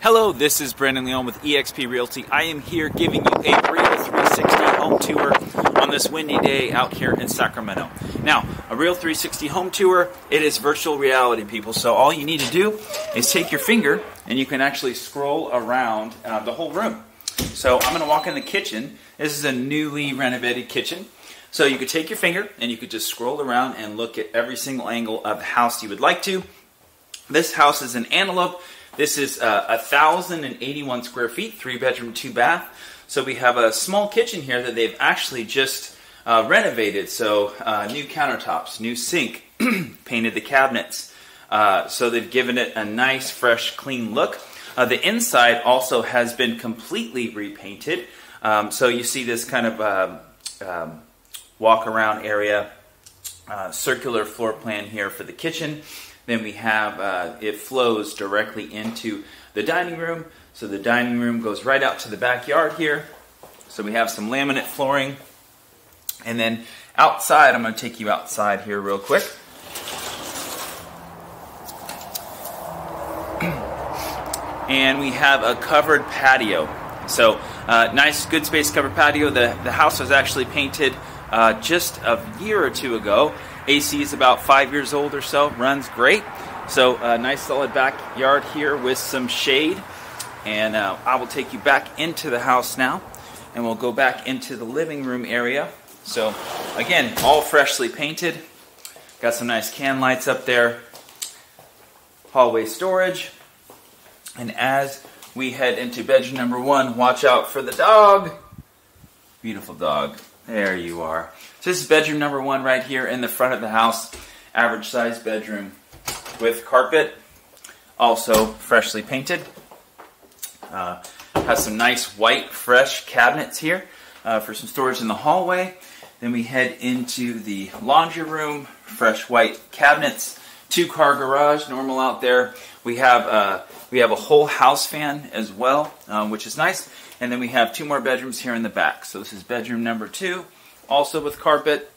Hello, this is Brandon Leon with eXp Realty. I am here giving you a real 360 home tour on this windy day out here in Sacramento. Now, a real 360 home tour, it is virtual reality, people. So all you need to do is take your finger and you can actually scroll around uh, the whole room. So I'm going to walk in the kitchen. This is a newly renovated kitchen. So you could take your finger and you could just scroll around and look at every single angle of the house you would like to. This house is an Antelope. This is uh, 1,081 square feet, three bedroom, two bath. So we have a small kitchen here that they've actually just uh, renovated. So uh, new countertops, new sink, painted the cabinets. Uh, so they've given it a nice, fresh, clean look. Uh, the inside also has been completely repainted. Um, so you see this kind of um, um, walk around area, uh, circular floor plan here for the kitchen. Then we have uh, it flows directly into the dining room. So the dining room goes right out to the backyard here. So we have some laminate flooring. And then outside, I'm going to take you outside here real quick. and we have a covered patio. So uh, nice, good space covered patio. The, the house was actually painted uh, just a year or two ago AC is about five years old or so, runs great. So, a nice solid backyard here with some shade. And uh, I will take you back into the house now, and we'll go back into the living room area. So, again, all freshly painted. Got some nice can lights up there. Hallway storage. And as we head into bedroom number one, watch out for the dog. Beautiful dog. There you are. So this is bedroom number one right here in the front of the house. Average size bedroom with carpet, also freshly painted. Uh, has some nice white fresh cabinets here uh, for some storage in the hallway. Then we head into the laundry room, fresh white cabinets, two car garage, normal out there. We have uh, we have a whole house fan as well, um, which is nice. And then we have two more bedrooms here in the back. So this is bedroom number two also with carpet,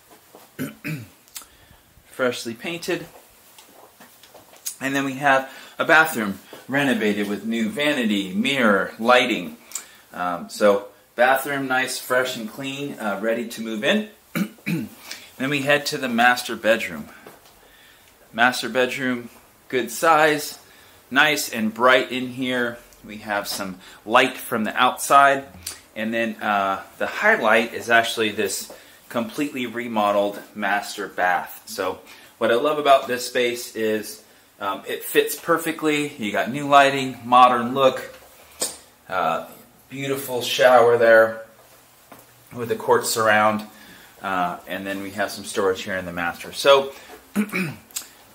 freshly painted. And then we have a bathroom renovated with new vanity, mirror, lighting. Um, so bathroom nice, fresh and clean, uh, ready to move in. then we head to the master bedroom. Master bedroom, good size, nice and bright in here. We have some light from the outside. And then uh, the highlight is actually this completely remodeled master bath. So what I love about this space is um, it fits perfectly. You got new lighting, modern look, uh, beautiful shower there with the quartz surround, uh, and then we have some storage here in the master. So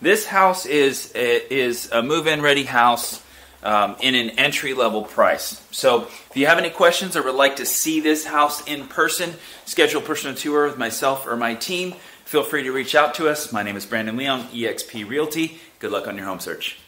this house is is a move-in ready house um, in an entry level price. So, if you have any questions or would like to see this house in person, schedule a personal tour with myself or my team, feel free to reach out to us. My name is Brandon Leon, eXp Realty. Good luck on your home search.